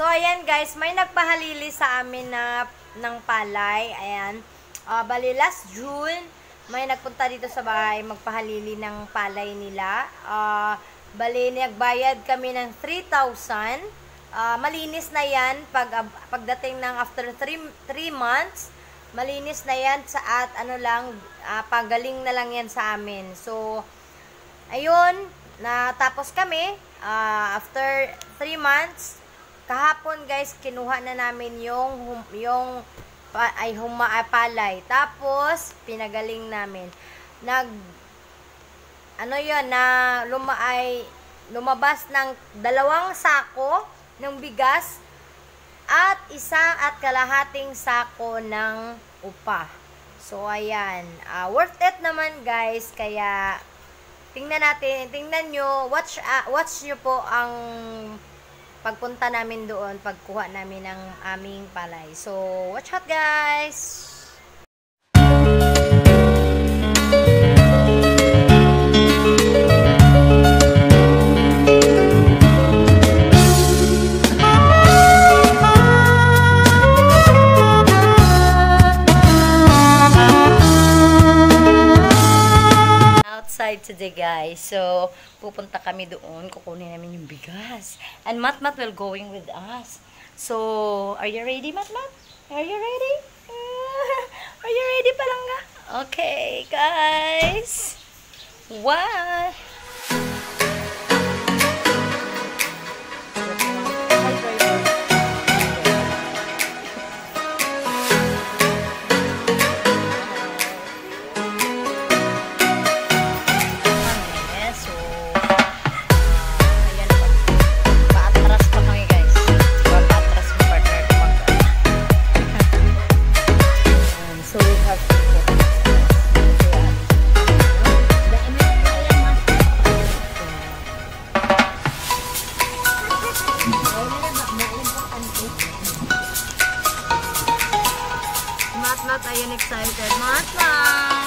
So, ayan guys, may nagpahalili sa amin na ng palay. Ayan. Uh, bali, last June, may nagpunta dito sa bahay magpahalili ng palay nila. Uh, bali, nagbayad kami ng 3,000. Uh, malinis na yan pag, uh, pagdating ng after 3 months. Malinis na yan sa at ano lang, uh, pagaling na lang yan sa amin. So, ayun, natapos kami. Uh, after 3 months, kahapon guys, kinuha na namin yung, yung ay humaapalay. Tapos, pinagaling namin. Nag, ano yun, na luma, ay, lumabas ng dalawang sako ng bigas at isang at kalahating sako ng upa. So, ayan. Uh, worth it naman, guys. Kaya, tingnan natin, tingnan nyo, watch, uh, watch nyo po ang pagpunta namin doon, pagkuha namin ng aming palay. So, watch out guys! Kami doon. Kukunin namin yung bigas. And Matmat will going with us. So, are you ready Matmat? Are you ready? are you ready palangga? Okay guys. One. Matmat, ayun excited. Matmat!